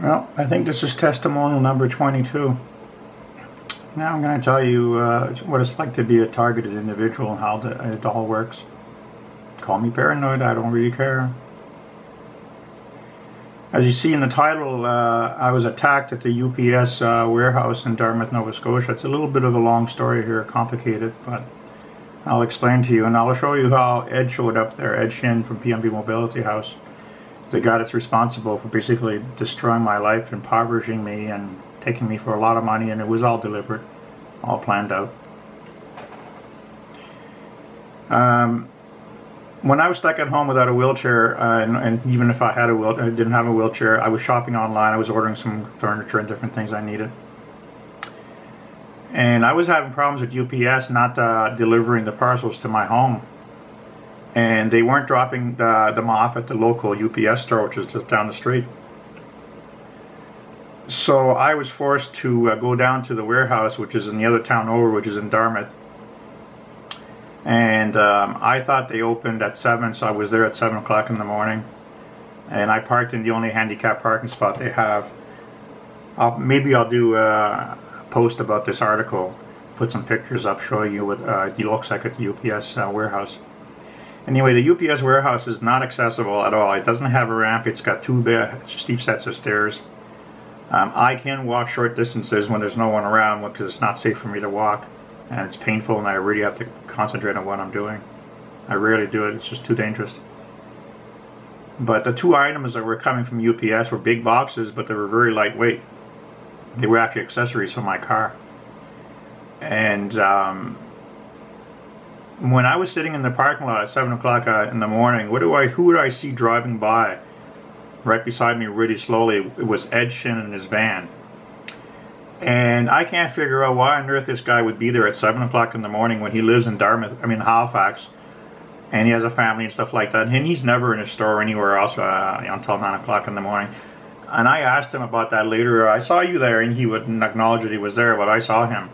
Well, I think this is testimonial number 22. Now I'm going to tell you uh, what it's like to be a targeted individual and how the, it all works. Call me paranoid, I don't really care. As you see in the title, uh, I was attacked at the UPS uh, warehouse in Dartmouth, Nova Scotia. It's a little bit of a long story here, complicated, but I'll explain to you. And I'll show you how Ed showed up there, Ed Schijns from PMV Mobility House the guy that's responsible for basically destroying my life, impoverishing me, and taking me for a lot of money, and it was all deliberate, all planned out. Um, when I was stuck at home without a wheelchair, uh, and, and, even if I had a wheel, I didn't have a wheelchair, I was shopping online. I was ordering some furniture and different things I needed. And I was having problems with UPS not uh, delivering the parcels to my home and they weren't dropping the, them off at the local UPS store, which is just down the street. So I was forced to uh, go down to the warehouse, which is in the other town over, which is in Dartmouth. And um, I thought they opened at 7, so I was there at 7 o'clock in the morning. And I parked in the only handicap parking spot they have. I'll, maybe I'll do a post about this article, put some pictures up showing you what uh, it looks like at the UPS uh, warehouse. Anyway, the UPS warehouse is not accessible at all. It doesn't have a ramp. It's got two steep sets of stairs. Um, I can walk short distances when there's no one around because it's not safe for me to walk and it's painful and I really have to concentrate on what I'm doing. I rarely do it. It's just too dangerous. But the two items that were coming from UPS were big boxes, but they were very lightweight. They were actually accessories for my car. And um, when I was sitting in the parking lot at 7 o'clock uh, in the morning, what do I, who would I see driving by right beside me really slowly? It was Ed Schijns in his van. And I can't figure out why on earth this guy would be there at 7 o'clock in the morning when he lives in Dartmouth, I mean Halifax, and he has a family and stuff like that. And he's never in a store anywhere else uh, until 9 o'clock in the morning. And I asked him about that later. I saw you there, and he wouldn't acknowledge that he was there, but I saw him.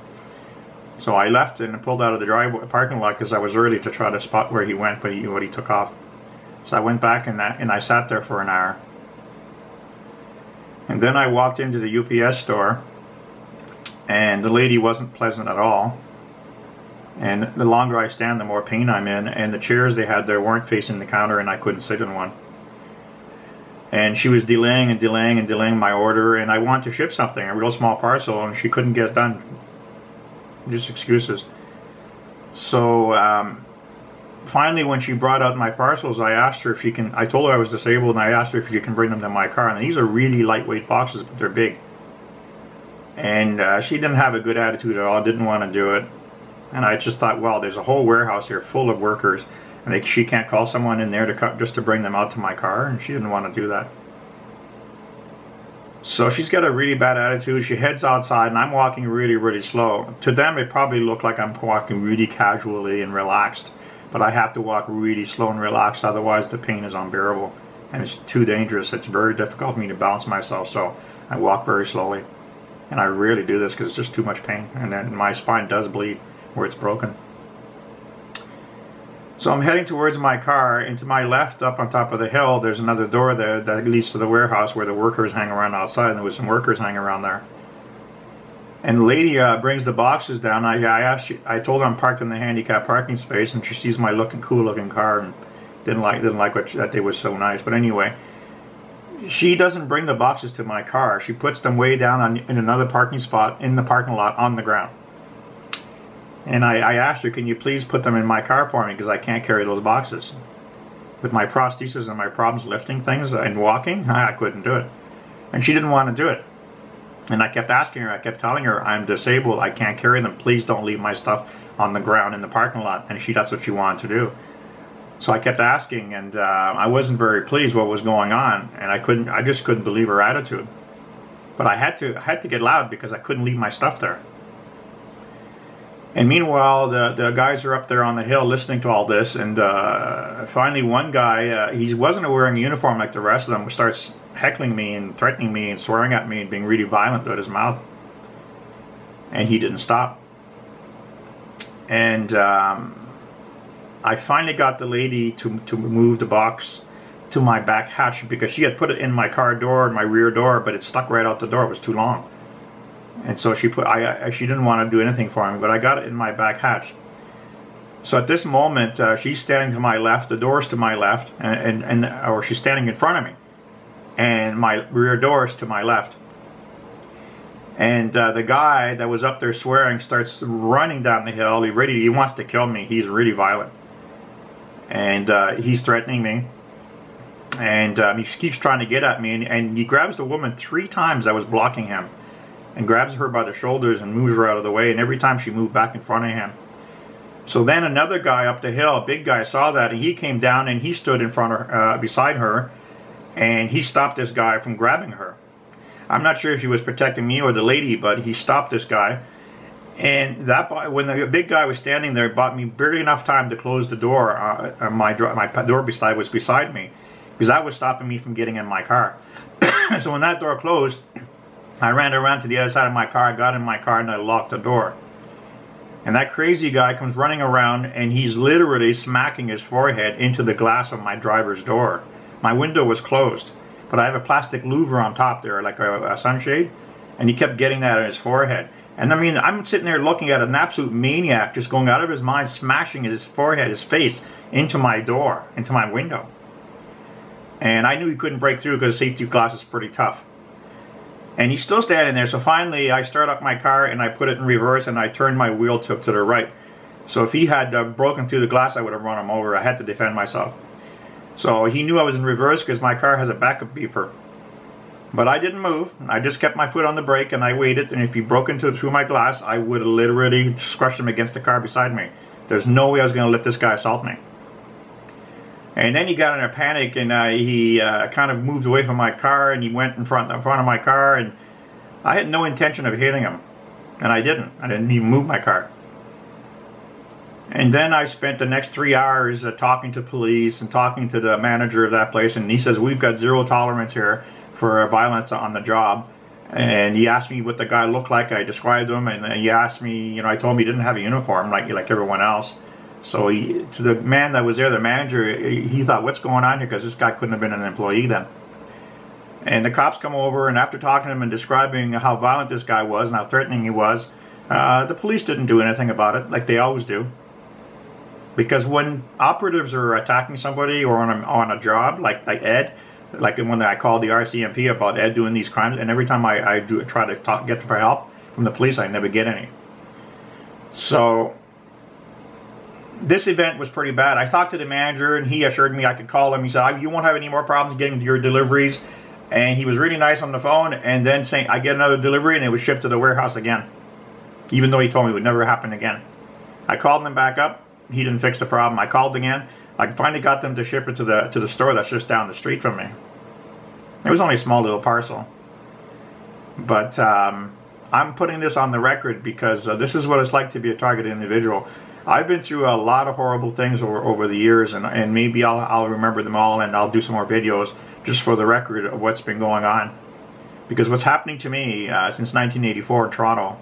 So I left and pulled out of the driveway parking lot because I was early to try to spot where he went, but he, what he took off. So I went back and, that, and I sat there for an hour. And then I walked into the UPS store, and the lady wasn't pleasant at all. And the longer I stand, the more pain I'm in. And the chairs they had there weren't facing the counter, and I couldn't sit in one. And she was delaying and delaying and delaying my order, and I wanted to ship something, a real small parcel, and she couldn't get it done just excuses. So um, finally, when she brought out my parcels, I asked her if she can. I told her I was disabled, and I asked her if she can bring them to my car. And these are really lightweight boxes, but they're big. And uh, she didn't have a good attitude at all. Didn't want to do it. And I just thought, well, there's a whole warehouse here full of workers, and they, she can't call someone in there to just to bring them out to my car, and she didn't want to do that. So she's got a really bad attitude. She heads outside, and I'm walking really, really slow. To them, it probably looked like I'm walking really casually and relaxed, but I have to walk really slow and relaxed, otherwise the pain is unbearable, and it's too dangerous. It's very difficult for me to balance myself, so I walk very slowly. And I rarely do this because it's just too much pain, and then my spine does bleed where it's broken. So I'm heading towards my car, and to my left, up on top of the hill, there's another door there that leads to the warehouse where the workers hang around outside, and there was some workers hanging around there. And the lady uh, brings the boxes down. I, I asked, she, I told her I'm parked in the handicap parking space, and she sees my looking, cool-looking car, and didn't like didn't like what, that they was so nice. But anyway, she doesn't bring the boxes to my car. She puts them way down on, in another parking spot in the parking lot on the ground. And I, I asked her, can you please put them in my car for me because I can't carry those boxes. With my prosthesis and my problems lifting things and walking, I couldn't do it. And she didn't want to do it. And I kept asking her, I kept telling her, I'm disabled, I can't carry them, please don't leave my stuff on the ground in the parking lot. And she, that's what she wanted to do. So I kept asking, and uh, I wasn't very pleased what was going on, and I couldn't, I just couldn't believe her attitude. But I had to, I had to get loud because I couldn't leave my stuff there. And meanwhile, the, the guys are up there on the hill listening to all this, and uh, finally one guy, uh, he wasn't wearing a uniform like the rest of them, starts heckling me and threatening me and swearing at me and being really violent with his mouth. And he didn't stop. And um, I finally got the lady to, to move the box to my back hatch because she had put it in my car door and my rear door, but it stuck right out the door. It was too long. And so she put, I, I she didn't want to do anything for me, but I got it in my back hatch. So at this moment, uh, she's standing to my left, the door's to my left, and, and, and or she's standing in front of me, and my rear door is to my left. And uh, the guy that was up there swearing starts running down the hill. He really he wants to kill me. He's really violent, and uh, he's threatening me. And um, he keeps trying to get at me, and, and he grabs the woman three times. I was blocking him, and grabs her by the shoulders and moves her out of the way. And every time she moved back in front of him, so then another guy up the hill, a big guy, saw that and he came down and he stood in front of her, uh, beside her, and he stopped this guy from grabbing her. I'm not sure if he was protecting me or the lady, but he stopped this guy. And that when the big guy was standing there, bought me barely enough time to close the door. Uh, my my door beside was beside me, because that was stopping me from getting in my car. so when that door closed, I ran around to the other side of my car, I got in my car, and I locked the door. And that crazy guy comes running around and he's literally smacking his forehead into the glass of my driver's door. My window was closed, but I have a plastic louver on top there, like a, a sunshade, and he kept getting that on his forehead. And I mean, I'm sitting there looking at an absolute maniac just going out of his mind, smashing his forehead, his face into my door, into my window. And I knew he couldn't break through because safety glass is pretty tough. And he's still standing there. So finally, I start up my car and I put it in reverse and I turned my wheel to, to the right. So if he had uh, broken through the glass, I would have run him over. I had to defend myself. So he knew I was in reverse because my car has a backup beeper. But I didn't move. I just kept my foot on the brake and I waited. And if he broke into through my glass, I would literally crushed him against the car beside me. There's no way I was going to let this guy assault me. And then he got in a panic and uh, he uh, kind of moved away from my car and he went in front in front of my car and I had no intention of hitting him. And I didn't. I didn't even move my car. And then I spent the next three hours uh, talking to police and talking to the manager of that place. And he says, we've got zero tolerance here for violence on the job. And he asked me what the guy looked like. I described him. And he asked me, you know, I told him he didn't have a uniform like, like everyone else. So he, to the man that was there, the manager, he thought, what's going on here? Because this guy couldn't have been an employee then. And the cops come over, and after talking to him and describing how violent this guy was and how threatening he was, uh, the police didn't do anything about it, like they always do. Because when operatives are attacking somebody or on a, on a job, like, like Ed, like when I called the RCMP about Ed doing these crimes, and every time I, I do try to talk, get for help from the police, I never get any. So this event was pretty bad. I talked to the manager and he assured me I could call him. He said, you won't have any more problems getting your deliveries. And he was really nice on the phone and then saying, I get another delivery and it was shipped to the warehouse again. Even though he told me it would never happen again. I called him back up. He didn't fix the problem. I called again. I finally got them to ship it to the to the store that's just down the street from me. It was only a small little parcel. But um, I'm putting this on the record because uh, this is what it's like to be a targeted individual. I've been through a lot of horrible things over, over the years, and, and maybe I'll, I'll remember them all and I'll do some more videos just for the record of what's been going on. Because what's happening to me uh, since 1984 in Toronto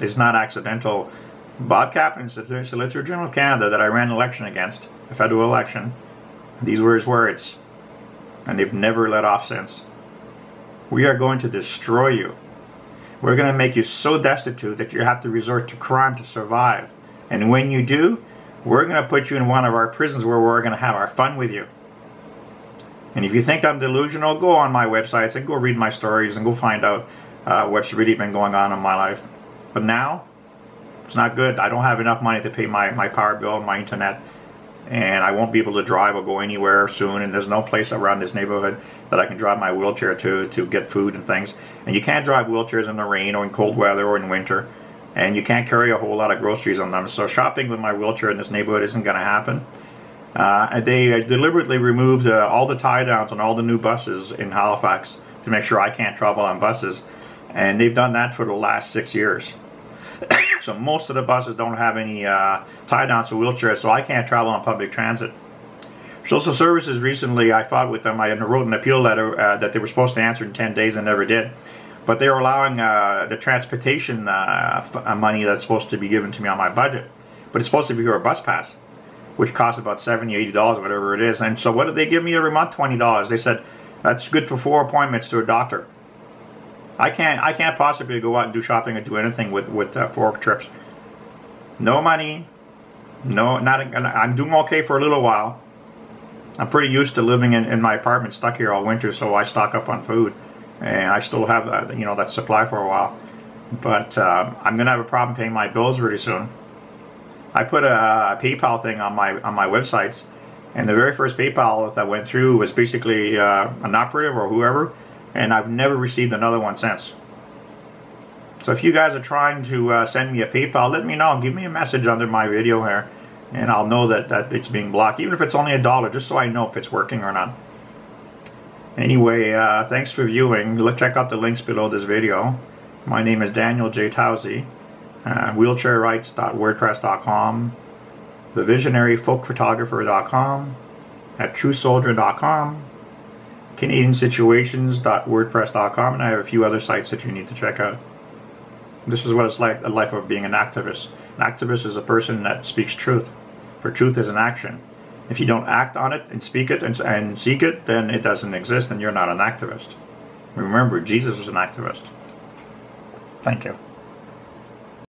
is not accidental. Bob Kaplan, Solicitor General of Canada, that I ran an election against, a federal election, these were his words, and they've never let off since. We are going to destroy you. We're going to make you so destitute that you have to resort to crime to survive. And when you do, we're going to put you in one of our prisons where we're going to have our fun with you. And if you think I'm delusional, go on my websites and go read my stories and go find out uh, what's really been going on in my life. But now, it's not good. I don't have enough money to pay my, my power bill and my internet. And I won't be able to drive or go anywhere soon. And there's no place around this neighborhood that I can drive my wheelchair to to get food and things. And you can't drive wheelchairs in the rain or in cold weather or in winter and you can't carry a whole lot of groceries on them. So shopping with my wheelchair in this neighborhood isn't going to happen. Uh, they deliberately removed uh, all the tie downs on all the new buses in Halifax to make sure I can't travel on buses. And they've done that for the last six years. so most of the buses don't have any uh, tie downs for wheelchairs, so I can't travel on public transit. Social Services recently, I fought with them. I wrote an appeal letter uh, that they were supposed to answer in 10 days and never did. But they're allowing uh, the transportation uh, uh, money that's supposed to be given to me on my budget. But it's supposed to be for a bus pass. which costs about 70 80 dollars whatever it is. And so what did they give me every month? 20 dollars. They said that's good for four appointments to a doctor. I can't i can't possibly go out and do shopping and do anything with with uh, four trips. No money. No not i'm doing okay for a little while. I'm pretty used to living in, in my apartment stuck here all winter so i stock up on food and i still have that you know that supply for a while but um, i'm gonna have a problem paying my bills pretty soon I put a, a, PayPal thing on my on my websites, and the very first PayPal that went through was basically uh, an operative or whoever, and I've never received another one since. So if you guys are trying to uh, send me a PayPal, let me know. Give me a message under my video here, and I'll know that, that it's being blocked, even if it's only a dollar, just so I know if it's working or not. Anyway, uh, thanks for viewing. Let's check out the links below this video. My name is Daniel J. Towsey uh, wheelchairrights.wordpress.com, thevisionaryfolkphotographer.com, atruthsoldier.com, canadiansituations.wordpress.com, and I have a few other sites that you need to check out. This is what it's like, a life of being an activist. An activist is a person that speaks truth, for truth is an action. If you don't act on it and speak it and, and seek it, then it doesn't exist and you're not an activist. Remember, Jesus was an activist. Thank you.